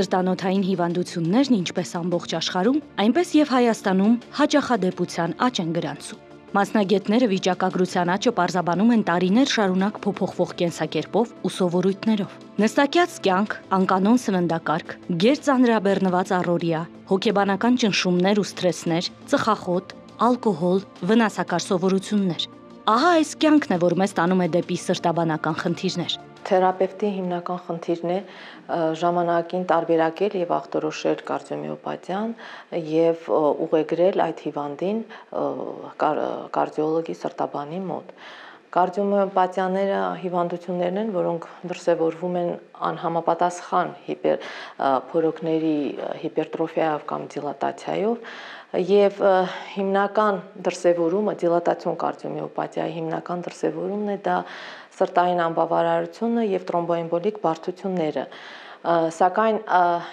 Սրտանոթային հիվանդություններն ինչպես ամբողջ աշխարհում, այնպես եւ Հայաստանում հաճախադեպության աճ են գրանցում։ Մասնագետները վիճակագրության աճը պարզաբանում են տարիներ շարունակ փոփոխվող կենսակերպով ու սովորույթներով։ Նստակյաց կյանք, անկանոն սննդակարգ, գերծանրաբեռնված առօրյա, հոգեբանական ճնշումներ ու սթրեսներ, ծխախոտ, ալկոհոլ, վնասակար սովորություններ։ Ահա այս կյանքն է, որ մեզ տանում է դեպի սրտաբանական խնդիրներ։ Թերապևտի հիմնական խնդիրն է ժամանակին տարբերակել եւ ախտորոշել կարդիոմիոպաթիան եւ ուղեգրել այդ հիվանդին կարդիոլոգի սրտաբանի մոտ։ Կարդիոմիոպաթիաները հիվանդություններն են, որոնք դրսևորվում են անհամապատասխան հիպեր փորոքների հիպերտրոֆիայով կամ դիլատացիայով եւ հիմնական դրսևորումը դիլատացիոն կարդիոմիոպաթիայի հիմնական դրսևորումն է դա սրտային անբավարարությունը եւ տրոմբոեմբոլիկ բարդությունները սակայն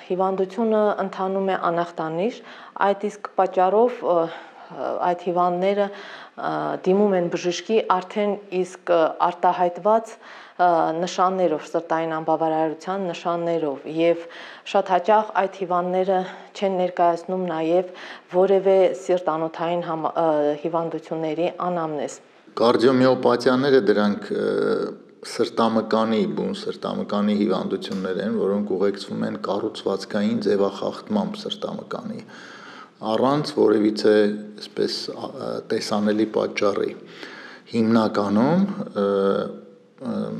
հիվանդությունը ընթանում է անախտանիշ այդ իսկ պատճառով այդ հիվանդները դիմում են բժշկի արդեն իսկ արտահայտված նշաններով, սրտային անբավարարության նշաններով եւ շատ հաճախ այդ հիվանդները չեն ներկայացնում նաեւ որևէ սիրտանոթային հիվանդությունների անամնեզ։ Կարդիոմիոպաթիաները դրանք սրտամկանի, բուն սրտամկանի հիվանդություններ են, որոնք ուղեկցվում են կառուցվածքային ձևախախտմամբ սրտամկանի առանց որևիցե այսպես տեսանելի պատճառի։ Հիմնականում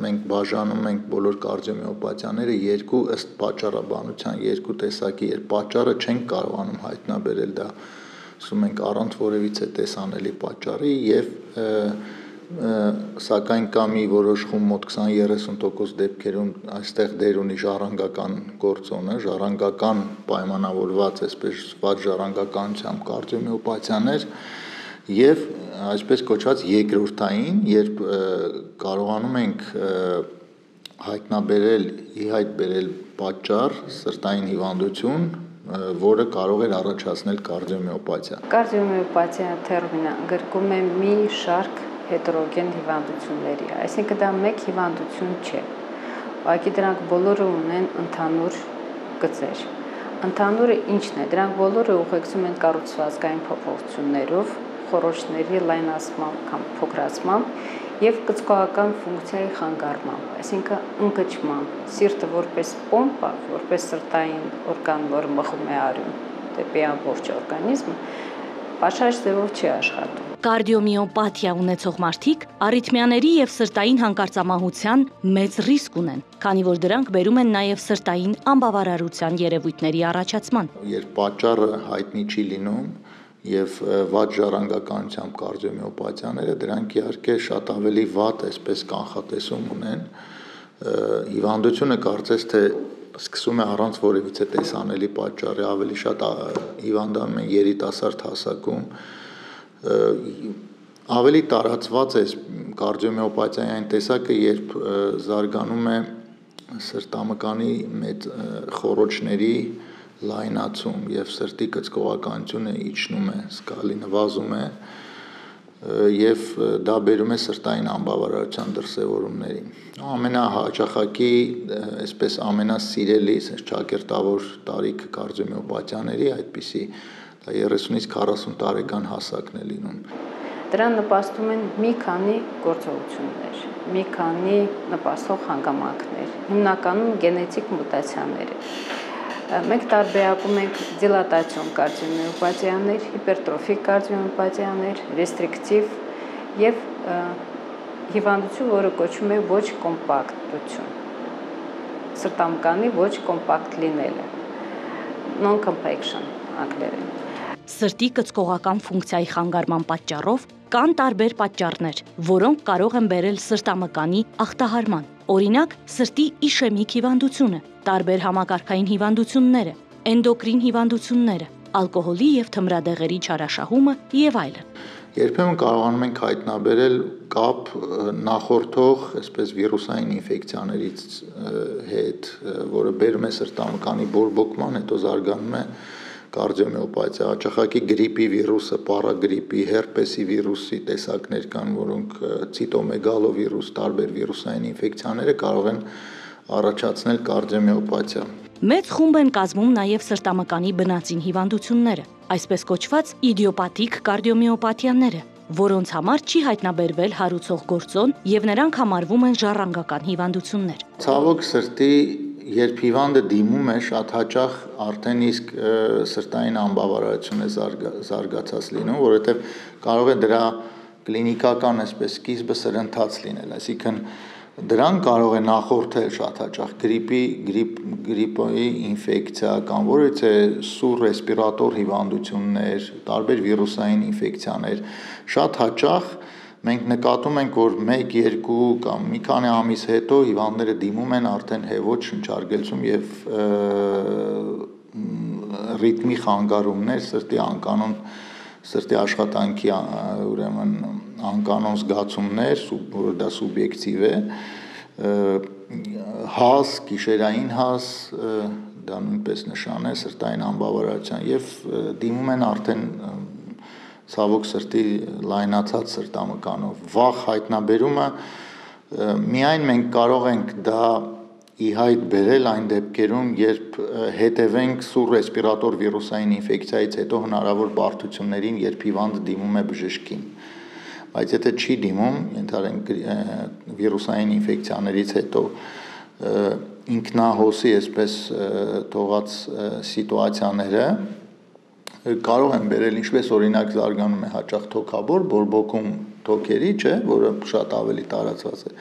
մենք բաժանում ենք բոլոր կարդիոմիոպաթիաները երկու ըստ պատճառաբանության երկու տեսակի, երբ պատճառը չենք կարողանում հայտնաբերել դա ասում ենք առանց որևիցե տեսանելի պատճառի եւ սակայն կա մի որոշ խումբ մոտ 20-30% դեպքերում այստեղ դեր ունի ժառանգական գործոնը, ժառանգական պայմանավորված այսպես վատ ժառանգականությամբ կարդիոմիոպաթիաներ եւ այսպես կոչված երկրորդային, երբ կարողանում ենք հայտնաբերել, իհայտ բերել պատճառ, սրտային հիվանդություն, որը կարող էր առաջացնել կարդիոմիոպաթիա։ Կարդիոմիոպաթիա տերմինը գրկում է մի շարք հետերոգեն հիվանդությունների, այսինքն դա մեկ հիվանդություն չէ։ Ուղղակի դրանք բոլորը ունեն ընդհանուր գծեր։ Ընդհանուրը ինչն է։ Դրանք բոլորը ուղեկցում են կառուցվածքային փոփոխություններով, խորոչների լայնացմամբ կամ փոքրացմամբ եւ կծկողական ֆունկցիայի խանգարմամբ, այսինքն ընկճմամբ, սիրտը որպես պոմպա, որպես սրտային օրգան, որը մխում է արյուն դեպի ամբողջ օրգանիզմը, պաշարժ ձևով չի աշխատում։ Կարդիոմիոպաթիա ունեցող մարդիկ արիթմիաների եւ սրտային հանկարծամահության մեծ ռիսկ ունեն, քանի որ դրանք բերում են նաեւ սրտային անբավարարության երևույթների առաջացման։ Երբ պատճառը հայտնի չի լինում, եւ վատ ժառանգականությամբ կարդիոմիոպաթիաները դրանք իհարկե շատ ավելի վատ այսպես կանխատեսում ունեն հիվանդությունը կարծես թե սկսում է առանց որևիցե տեսանելի պատճառի ավելի շատ հիվանդանում են երիտասարդ հասակում ավելի տարածված է կարդիոմիոպաթիայի այն տեսակը, երբ զարգանում է սրտամկանի մեծ խորոչների լայնացում եւ սրտի կծկողականությունը իջնում է, սկալի նվազում է եւ դա բերում է սրտային անբավարարության դրսևորումներին։ Ամենահաճախակի, այսպես ամենասիրելիս ճակերտավոր տարիքը կարդիոմիոպաթիաների այդպիսի դա 30-ից 40 տարեկան հասակն է լինում։ Դրան նպաստում են մի քանի գործողություններ, մի քանի նպաստող հանգամանքներ, հիմնականում գենետիկ մուտացիաները Մենք տարբերակում ենք դիլատացիոն կարդիոմիոպաթիաներ, հիպերտրոֆիկ կարդիոմիոպաթիաներ, ռեստրիկտիվ եւ հիվանդություն, որը կոչվում է ոչ կոմպակտություն։ Սրտամկանի ոչ կոմպակտ լինելը non-compaction անգլերեն։ Սրտի կծկողական ֆունկցիայի խանգարման պատճառով կան տարբեր պատճառներ, որոնք կարող են բերել սրտամկանի ախտահարման։ Օրինակ, սրտի իշեմիկ հիվանդությունը, տարբեր համակարգային հիվանդությունները, էնդոկրին հիվանդությունները, ալկոհոլի եւ թմրադեղերի չարաշահումը եւ այլն։ Երբեմն կարողանում ենք հայտնաբերել կապ նախորդող, այսպես վիրուսային ինֆեկցիաներից հետ, որը բերում է սրտամկանի բորբոքման, հետո զարգանում է կարդիոմիոպաթիա, հաճախակի գրիպի վիրուսը, պարագրիպի, հերպեսի վիրուսի տեսակներ կան, որոնք ցիտոմեգալովիրուս, տարբեր վիրուսային ինֆեկցիաները կարող են առաջացնել կարդիոմիոպաթիա։ Մեծ խումբ են կազմում նաև սրտամկանի բնածին հիվանդությունները, այսպես կոչված իդիոպաթիկ կարդիոմիոպաթիաները, որոնց համար չի հայտնաբերվել հարուցող գործոն եւ նրանք համարվում են ժառանգական հիվանդություններ։ Ցավոք սրտի երբ հիվանդը դիմում է շատ հաճախ արդեն իսկ սրտային անբավարարություն է զարգացած լինում, որովհետեւ կարող է դրա կլինիկական այսպես սկիզբը սրընթաց լինել, այսինքն Դրան կարող է նախորդել շատ հաճախ. Գրիպի, գրիպ, գրիպոյի ինֆեկցիա կամ որից է սուր ռեսպիրատոր հիվանդություններ, տարբեր վիրուսային ինֆեկցիաներ։ Շատ հաճախ մենք նկատում ենք, որ 1-2 կամ մի քանի ամիս հետո հիվանդները դիմում են արդեն հեվոց շնչարգելցում եւ ռիթմի խանգարումներ, սրտի անկանոն սրտի աշխատանքի ուրեմն անկանոն զգացումներ, որը դա սուբյեկտիվ է, հաս, գիշերային հաս, դա նույնպես նշան է սրտային անբավարարության եւ դիմում են արդեն ցավոք սրտի լայնացած սրտամկանով։ Վախ հայտնաբերումը միայն մենք կարող ենք դա ի հայտ բերել այն դեպքերում, երբ հետևենք սուր ռեսպիրատոր վիրուսային ինֆեկցիայից հետո հնարավոր բարդություններին, երբ հիվանդը դիմում է բժշկին բայց եթե չի դիմում, ենթարենք վիրուսային ինֆեկցիաներից հետո ինքնահոսի այսպես թողած սիտուացիաները կարող են բերել ինչպես օրինակ զարգանում է հաճախ թոքաբոր բորբոքում թոքերի, չէ, որը շատ ավելի տարածված է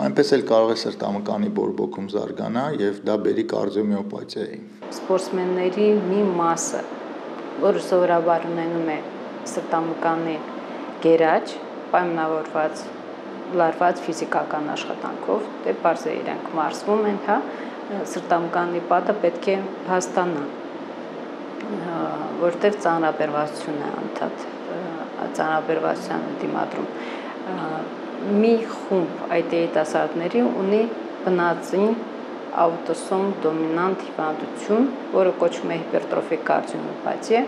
այնպես էլ կարող է սրտամկանի բորբոքում զարգանա եւ դա բերի կարդիոմիոպաթիայի սպորտսմենների մի մասը որը սովորաբար ունենում է սրտամկանի գերաճ պայմանավորված լարված ֆիզիկական աշխատանքով, դե բարձ է իրենք մարսվում են, հա, սրտամկանի պատը պետք է հաստանա, որտեղ ծանրաբերվածություն է անդադ, ծանրաբերվածության դիմադրում։ Մի խումբ այդ երիտասարդների ունի բնածին աուտոսոմ դոմինանտ հիվանդություն, որը կոչվում է հիպերտրոֆիկ կարդիոմիոպաթիա,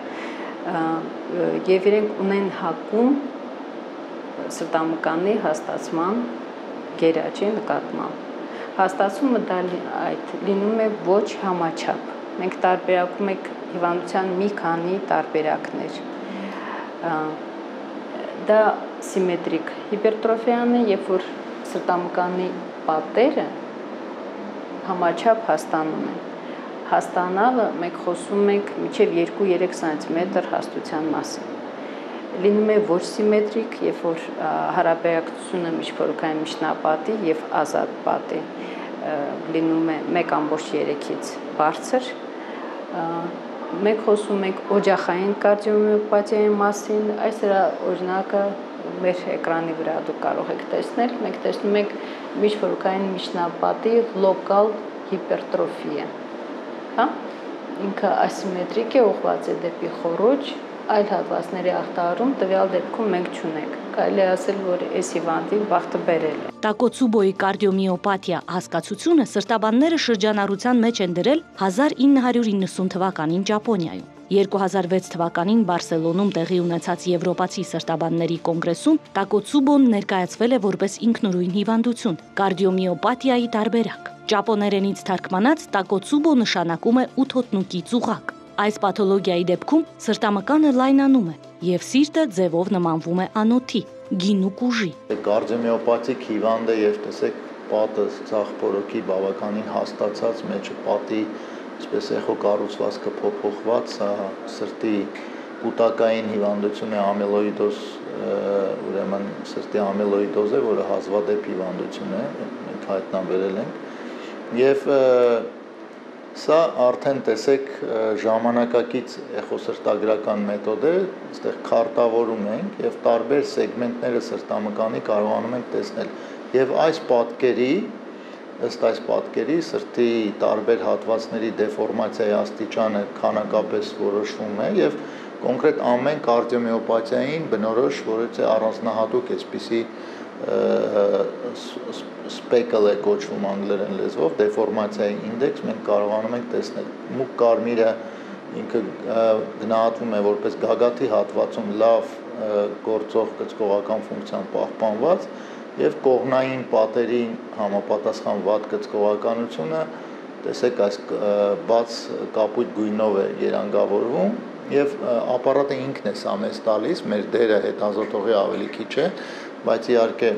եւ իրենք ունեն հակում սրտամկանի հաստացման գերաճի նկատմամբ։ Հաստացումը դա այդ լինում է ոչ համաչափ։ Մենք տարբերակում ենք հիվանդության մի քանի տարբերակներ։ Դա սիմետրիկ հիպերտրոֆիան է, երբ որ սրտամկանի պատերը համաչափ հաստանում են։ Հաստանալը մենք խոսում ենք մինչև 2-3 սանտիմետր հաստության մասին լինում է ոչ սիմետրիկ, երբ որ հարաբերակցությունը միջփորոքային միջնապատի եւ ազատ պատի լինում է 1.3-ից բարձր մենք խոսում ենք օջախային կարդիոմիոպաթիայի մասին, այս դրա օրինակը մեր էկրանի վրա դուք կարող եք տեսնել, մենք տեսնում ենք միջփորոքային միջնապատի լոկալ հիպերտրոֆիա։ Հա? Ինքը ասիմետրիկ է, ուղղված է դեպի խորոջ, այլ հատվածների ախտարում տվյալ դեպքում մենք չունենք։ Կարելի ասել, որ այս հիվանդին բախտը բերել է։ Տակոցուբոյի կարդիոմիոպաթիա հասկացությունը սրտաբանները շրջանառության մեջ են դրել 1990 թվականին Ճապոնիայում։ 2006 թվականին Բարսելոնում տեղի ունեցած Եվրոպացի սրտաբանների կոնգրեսում Տակոցուբոն ներկայացվել է որպես ինքնուրույն հիվանդություն՝ կարդիոմիոպաթիայի տարբերակ։ Ճապոներենից թարգմանած Տակոցուբո նշանակում է ութոտնուկի ծուղակ։ Այս պաթոլոգիայի դեպքում սրտամկանը լայնանում է եւ սիրտը ձևով նմանվում է անոթի, գինուկ ուժի։ Կարդիոմիոպաթիկ հիվանդը եւ տեսեք պատը ցախ փորոքի բավականին հաստացած մեջը պատի այսպես էխոկառուցվածքը փոփոխված, սա սրտի կուտակային հիվանդություն է ամիլոիդոզ, ուրեմն սրտի ամիլոիդոզ է, որը հազվադեպ հիվանդություն է, մենք հայտնաբերել ենք։ Եվ Սա արդեն տեսեք ժամանակակից էխոսրտագրական մեթոդ է, այստեղ քարտավորում ենք եւ տարբեր սեգմենտները սրտամկանի կարողանում ենք տեսնել։ Եվ այս պատկերի ըստ այս պատկերի սրտի տարբեր հատվածների դեֆորմացիայի աստիճանը քանակապես որոշվում է եւ կոնկրետ ամեն կարդիոմիոպաթիային բնորոշ որից է առանձնահատուկ այսպիսի speckle է կոչվում անգլերեն լեզվով, դեֆորմացիայի ինդեքս մենք կարողանում ենք տեսնել։ Մուկ կարմիրը ինքը գնահատվում է որպես գագաթի հատվածում լավ գործող կծկողական ֆունկցիան պահպանված եւ կողնային պատերի համապատասխան վատ կծկողականությունը տեսեք այս բաց կապույտ գույնով է երանգավորվում եւ ապարատը ինքն է սա մեզ տալիս, մեր դերը հետազոտողի ավելի քիչ է, բայց իհարկե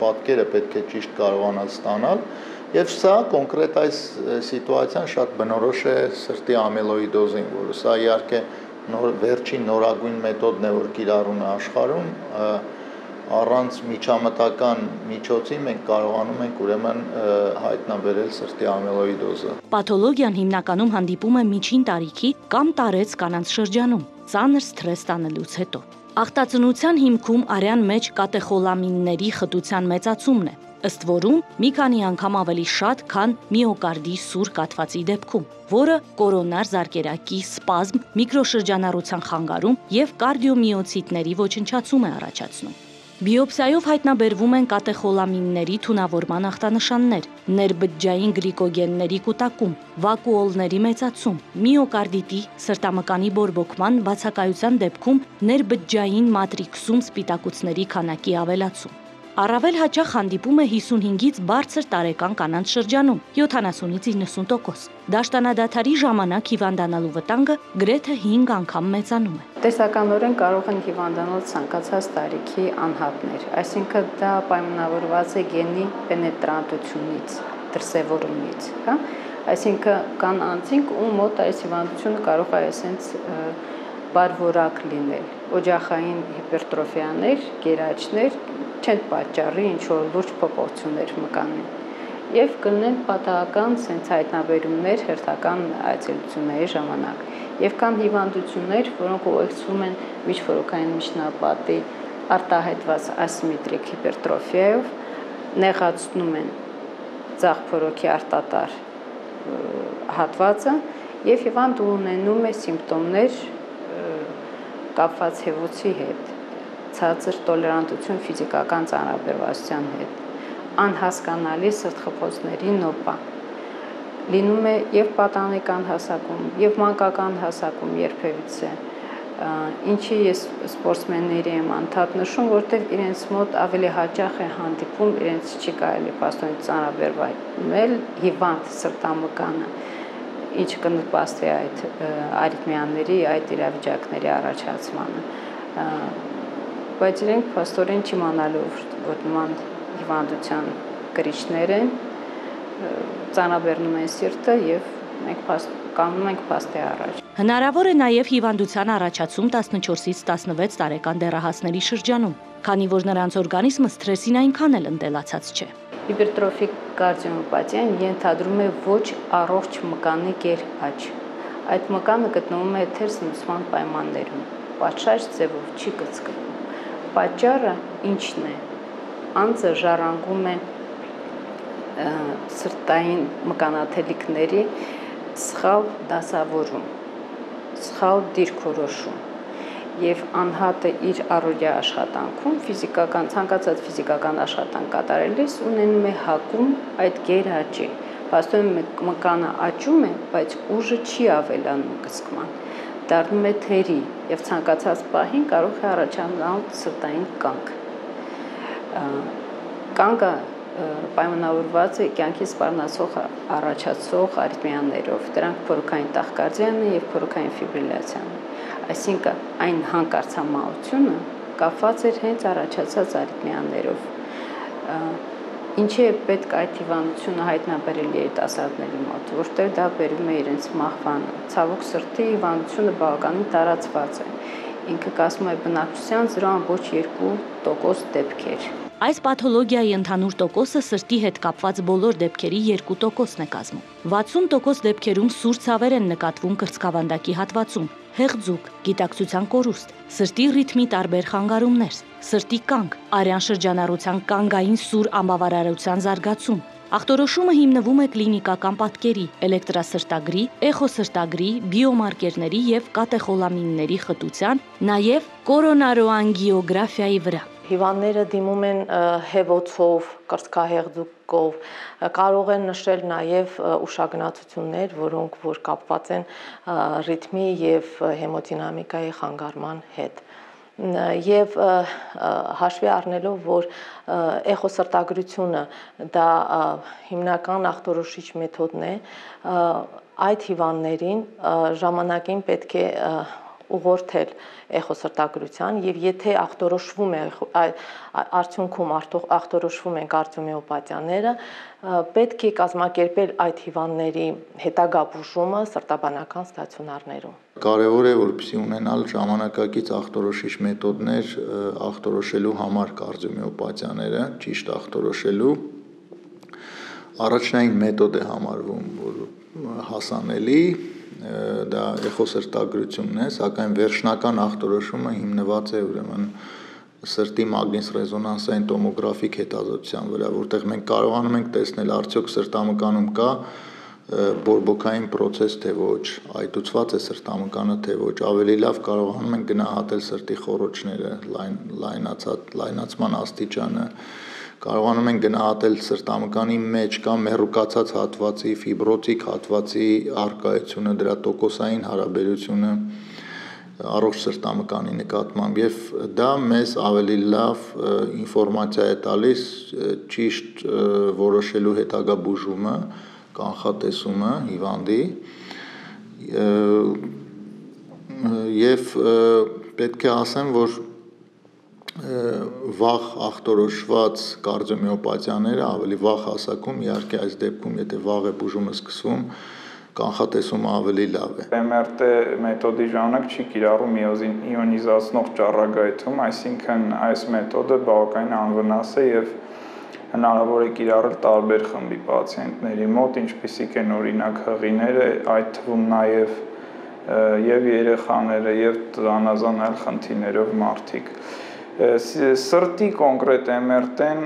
պատկերը պետք է ճիշտ կարողանալ ստանալ Եվ սա կոնկրետ այս սիտուացիան շատ բնորոշ է սրտի ամելոիդոզին, որը սա իհարկե նոր վերջին նորագույն մեթոդն է, որ կիրառում է աշխարհում, առանց միջամտական միջոցի մենք կարողանում ենք ուրեմն հայտնաբերել սրտի ամելոիդոզը։ Պաթոլոգիան հիմնականում հանդիպում է միջին տարիքի կամ տարեց կանանց շրջանում, ծանր սթրես տանելուց հետո։ Ախտածնության հիմքում արյան մեջ կատեխոլամինների խտության մեծացումն է, ըստ որում մի քանի անգամ ավելի շատ, քան միոկարդի սուր կաթվածի դեպքում, որը կորոնար զարկերակի սպազմ, միկրոշրջանառության խանգարում եւ կարդիոմիոցիտների ոչնչացում է առաջացնում։ Բիոպսիայով հայտնաբերվում են կատեխոլամինների թունավորման ախտանշաններ, ներբջջային գլիկոգենների կուտակում, վակուոլների մեծացում, միոկարդիտի, սրտամկանի բորբոքման բացակայության դեպքում ներբջջային մատրիքսում սպիտակուցների քանակի ավելացում։ Առավել հաճախ հանդիպում է 55-ից բարձր տարեկան կանանց շրջանում 70-ից 90%։ Դաշտանադաթարի ժամանակ հիվանդանալու վտանգը գրեթե 5 անգամ մեծանում է։ Տեսականորեն կարող են հիվանդանալ ցանկացած տարիքի անհատներ, այսինքն դա պայմանավորված է գենի պենետրանտությունից, դրսևորումից, հա? Այսինքն կան անձինք, ում մոտ այս հիվանդությունը կարող է այսենց բարվորակ լինել, օջախային հիպերտրոֆիաներ, գերաճներ, չեն պատճառի ինչ որ լուրջ փոփոխություններ մկանին եւ կլինեն պատահական sense հայտնաբերումներ հերթական այցելությունների ժամանակ եւ կան հիվանդություններ, որոնք ուղեկցվում են միջֆորոքային միջնապատի արտահայտված ասիմետրիկ հիպերտրոֆիայով, նեղացնում են ցախ փորոքի արտատար հատվածը եւ հիվանդ ունենում է սիմպտոմներ կապված հեվոցի հետ ցածր տոլերանտություն ֆիզիկական ծանրաբերվածության հետ, անհասկանալի սրտխփոցների նոպա։ Լինում է եւ պատանեկան հասակում, եւ մանկական հասակում երբևիցե ինչի ես սպորտսմենների եմ անդադ նշում, որտեղ իրենց մոտ ավելի հաճախ է հանդիպում, իրենց չի կարելի պաստոնից ծանրաբերվել հիվանդ սրտամկանը, ինչը կնպաստի այդ արիթմիաների, այդ իրավիճակների առաջացմանը բայց իրենք փաստորեն չիմանալու որ նման հիվանդության կրիչներ են ծանրաբեռնում են սիրտը եւ մենք կանգնում ենք փաստի առաջ։ Հնարավոր է նաև հիվանդության առաջացում 14-ից 16 տարեկան դեռահասների շրջանում, քանի որ նրանց օրգանիզմը սթրեսին այնքան էլ ընտելացած չէ։ Հիպերտրոֆիկ կարդիոմիոպաթիան ենթադրում է ոչ առողջ մկանի գերաճ։ Այդ մկանը գտնվում է թերս նուսման պայմաններում։ Պատշաճ ձևով չի կծկվում պատճառը ինչն է։ Անձը ժառանգում է սրտային մկանաթելիկների սխալ դասավորում, սխալ դիրքորոշում եւ անհատը իր առօրյա աշխատանքում ֆիզիկական ցանկացած ֆիզիկական աշխատանք կատարելիս ունենում է հակում այդ գերաճի։ Փաստորեն մկանը աճում է, բայց ուժը չի ավելանում կսկման դառնում է թերի եւ ցանկացած պահին կարող է առաջանալ սրտային կանգ։ Կանգը պայմանավորված է կյանքի սպառնացող առաջացող արիթմիաներով։ Դրանք փորոքային տախկարդիան եւ փորոքային ֆիբրիլյացիան։ Այսինքն այն հանկարծամահությունը կապված էր հենց առաջացած արիթմիաներով Ինչի է պետք այդ հիվանդությունը հայտնաբերել երիտասարդների մոտ, որտեղ դա բերում է իրենց մահվան։ Ցավոք սրտի հիվանդությունը բավականին տարածված է։ Ինքը կասում է բնակչության 0.2% դեպքեր։ Այս պաթոլոգիայի ընդհանուր տոկոսը սրտի հետ կապված բոլոր դեպքերի 2%-ն է կազմում։ 60% դեպքերում սուր ցավեր են նկատվում կրծքավանդակի հատվածում, հեղձուկ, գիտակցության կորուստ, սրտի ռիթմի տարբեր խանգարումներ, սրտի կանգ, արյան շրջանառության կանգային սուր անբավարարության զարգացում։ Ախտորոշումը հիմնվում է կլինիկական պատկերի, էլեկտրասրտագրի, էխոսրտագրի, բիոմարկերների եւ կատեխոլամինների խտության, նաեւ կորոնարոանգիոգրաֆիայի վրա։ Հիվանդները դիմում են հեվոցով, կրծքահեղձուկով, կարող են նշել նաև ուշագնացություններ, որոնք որ կապված են ռիթմի եւ հեմոդինամիկայի խանգարման հետ եւ հաշվի առնելով որ էխոսրտագրությունը դա հիմնական ախտորոշիչ մեթոդն է այդ հիվանդներին ժամանակին պետք է ուղղորդել էխոսրտագրության եւ եթե ախտորոշվում է արդյունքում ախտորոշվում են կարդիոմիոպաթիաները պետք է կազմակերպել այդ հիվանդների հետագա բուժումը սրտաբանական ստացիոնարներում Կարևոր է որպեսզի ունենալ ժամանակակից ախտորոշիչ մեթոդներ ախտորոշելու համար կարդիոմիոպաթիաները ճիշտ ախտորոշելու առաջնային մեթոդ է համարվում որ հասանելի դա էխոսրտագրությունն է, սակայն վերջնական ախտորոշումը հիմնված է ուրեմն սրտի մագնիս ռեզոնանսային տոմոգրաֆիկ հետազոտության վրա, որտեղ մենք կարողանում ենք տեսնել արդյոք սրտամկանում կա բորբոքային process թե ոչ, այտուցված է սրտամկանը թե ոչ, ավելի լավ կարողանում ենք գնահատել սրտի խոռոչները, լայն լայնացած լայնացման աստիճանը, կարողանում են գնահատել սրտամկանի մեջ կամ մերուկացած հատվածի, ֆիբրոտիկ հատվածի արկայությունը, դրա տոկոսային հարաբերությունը առողջ սրտամկանի նկատմամբ եւ դա մեզ ավելի լավ ինֆորմացիա է տալիս ճիշտ որոշելու հետագա բուժումը, կանխատեսումը հիվանդի եւ պետք է ասեմ, որ վաղ ախտորոշված կարդիոմիոպաթիաները ավելի վաղ հասակում, իհարկե այս դեպքում եթե վաղ է բուժումը սկսվում, կանխատեսումը ավելի լավ է։ MRT մեթոդի ժամանակ չի կիրառում իոնիզացնող ճառագայթում, այսինքն այս մեթոդը բավականին անվնաս է եւ հնարավոր է կիրառել տարբեր խմբի պացիենտների մոտ, ինչպիսիք են օրինակ հղիները, այդ թվում նաեւ եւ երեխաները եւ զանազան այլ խնդիրներով մարդիկ սրտի կոնկրետ MRT-ն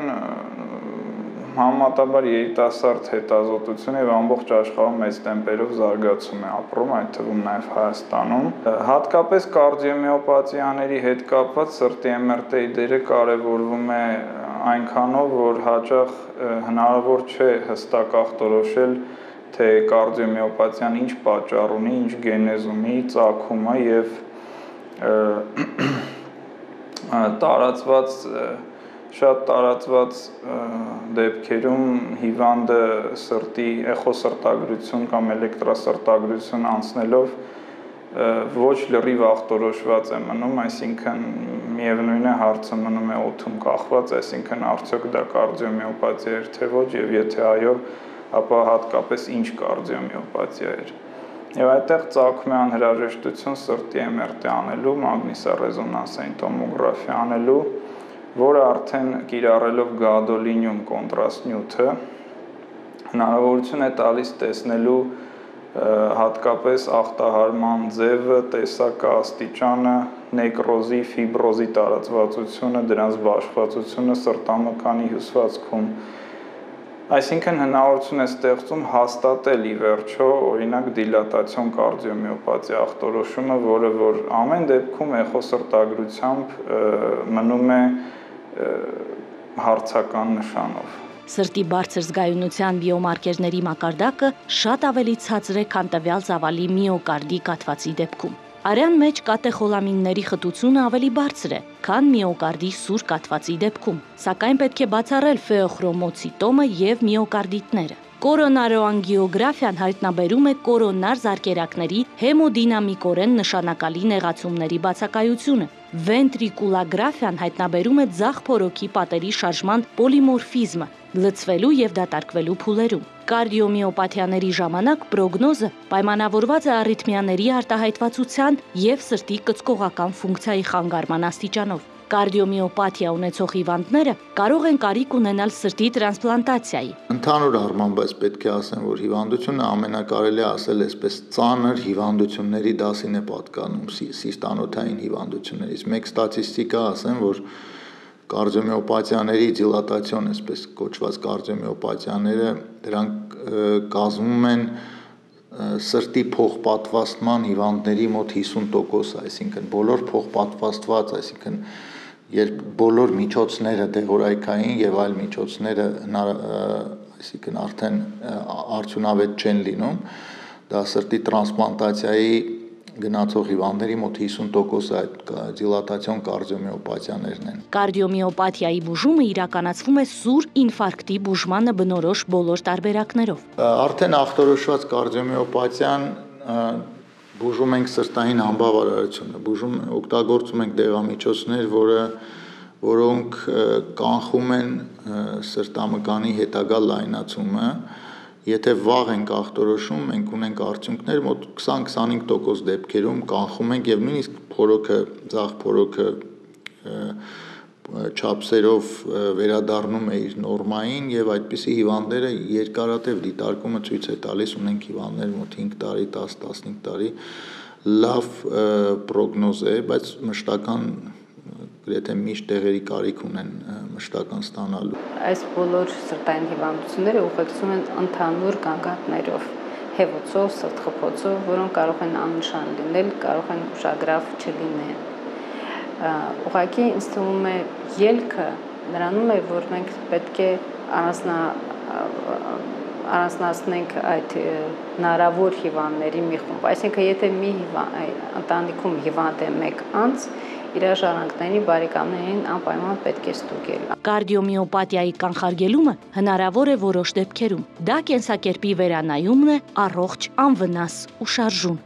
համատաբար երիտասարդ հետազոտություն եւ ամբողջ աշխարհում մեծ տեմպերով զարգացում է ապրում, այդ թվում նաեւ Հայաստանում։ Հատկապես կարդիոմիոպաթիաների հետ կապված սրտի MRT-ի դերը կարևորվում է այնքանով, որ հաճախ հնարավոր չէ հստակ ախտորոշել թե կարդիոմիոպաթիան ինչ պատճառ ունի, ինչ գենեզ ունի, ծագումը եւ տարածված շատ տարածված դեպքերում հիվանդը սրտի էխոսրտագրություն կամ էլեկտրասրտագրություն անցնելով ոչ լրիվ ախտորոշված է մնում, այսինքն միևնույն է հարցը մնում է օթում կախված, այսինքն արդյոք դա կարդիոմիոպաթիա էր թե ոչ եւ եթե այո, ապա հատկապես ինչ կարդիոմիոպաթիա էր։ Եվ այդտեղ ցակում է անհրաժեշտություն սրտի MRT անելու, մագնիսառեզոնանսային տոմոգրաֆիա անելու, որը արդեն կիրառելով գադոլինիում կոնտրաստ նյութը հնարավորություն է տալիս տեսնելու հատկապես ախտահարման ձևը, տեսակը, աստիճանը, նեկրոզի, ֆիբրոզի տարածվածությունը, դրանց բաշխվածությունը սրտամկանի հյուսվածքում Այսինքն հնարավորություն է ստեղծում հաստատել ի վերջո օրինակ դիլատացիոն կարդիոմիոպաթիա ախտորոշումը, որը որ ամեն դեպքում էխոսրտագրությամբ մնում է հարցական նշանով։ Սրտի բարձր զգայունության բիոմարկերների մակարդակը շատ ավելի ցածր է, քան տվյալ ծավալի միոկարդի կաթվածի դեպքում։ Արյան մեջ կատեխոլամինների խտությունը ավելի բարձր է, քան միոկարդի սուր կաթվածի դեպքում, սակայն պետք է բացառել ֆեոխրոմոցիտոմը եւ միոկարդիտները։ Կորոնարոանգիոգրաֆիան հայտնաբերում է կորոնար զարկերակների հեմոդինամիկորեն նշանակալի նեղացումների բացակայությունը, Վենտրիկուլագրաֆիան հայտնաբերում է ձախ փորոքի պատերի շարժման պոլիմորֆիզմը լցվելու եւ դատարկվելու փուլերում։ Կարդիոմիոպաթիաների ժամանակ պրոգնոզը պայմանավորված է արիթմիաների արտահայտվածության եւ սրտի կծկողական ֆունկցիայի խանգարման աստիճանով կարդիոմիոպաթիա ունեցող հիվանդները կարող են կարիք ունենալ սրտի տրանսպլանտացիայի։ Ընդհանուր առմամբ այս պետք է ասեմ, որ հիվանդությունը ամենակարելի ասել այսպես ծանր հիվանդությունների դասին է պատկանում սիստանոթային հիվանդություններից։ Մեկ ստատիստիկա ասեմ, որ կարդիոմիոպաթիաների դիլատացիոն, այսպես կոչված կարդիոմիոպաթիաները, դրանք կազմում են սրտի փոխպատվաստման հիվանդների մոտ 50%, այսինքն բոլոր փոխպատվաստված, այսինքն երբ բոլոր միջոցները դեղորայքային եւ այլ միջոցները այսինքն արդեն արդյունավետ չեն լինում, դա սրտի տրանսպլանտացիայի գնացող հիվանդների մոտ 50% այդ դիլատացիոն կարդիոմիոպաթիաներն են։ Կարդիոմիոպաթիայի բուժումը իրականացվում է սուր ինֆարկտի բուժմանը բնորոշ բոլոր տարբերակներով։ Արդեն ախտորոշված կարդիոմիոպաթիան բուժում ենք սրտային անբավարարությունը, բուժում օգտագործում ենք դեղամիջոցներ, որը որոնք կանխում են սրտամկանի հետագա լայնացումը, Եթե վաղ ենք ախտորոշում, մենք ունենք արդյունքներ մոտ 20-25% դեպքերում կանխում ենք եւ նույնիսկ փորոքը, ցախ փորոքը չափսերով վերադառնում է իր նորմային եւ այդպիսի հիվանդները երկարատև դիտարկումը ցույց է տալիս ունենք հիվանդներ մոտ 5 տարի, 10-15 տարի լավ պրոգնոզ է, բայց մշտական գրեթե միշտ տեղերի կարիք ունեն մշտական ստանալու։ Այս բոլոր սրտային հիվանդությունները ուղեկցում են ընդհանուր գանգատներով, հեվոցով, սրտխփոցով, որոնք կարող են աննշան լինել, կարող են ուշագրավ չլինեն։ Ուղղակի ինձ թվում է ելքը նրանում է, որ մենք պետք է առանձնա առանձնացնենք այդ հնարավոր հիվանդների մի խումբ։ Այսինքն, եթե մի ընտանիքում հիվանդ է մեկ անձ, իր ժառանգների բարեկամներին անպայման պետք է ստուգել։ Կարդիոմիոպաթիայի կանխարգելումը հնարավոր է որոշ դեպքերում։ Դա կենսակերպի վերանայումն է առողջ, անվնաս ու շարժուն։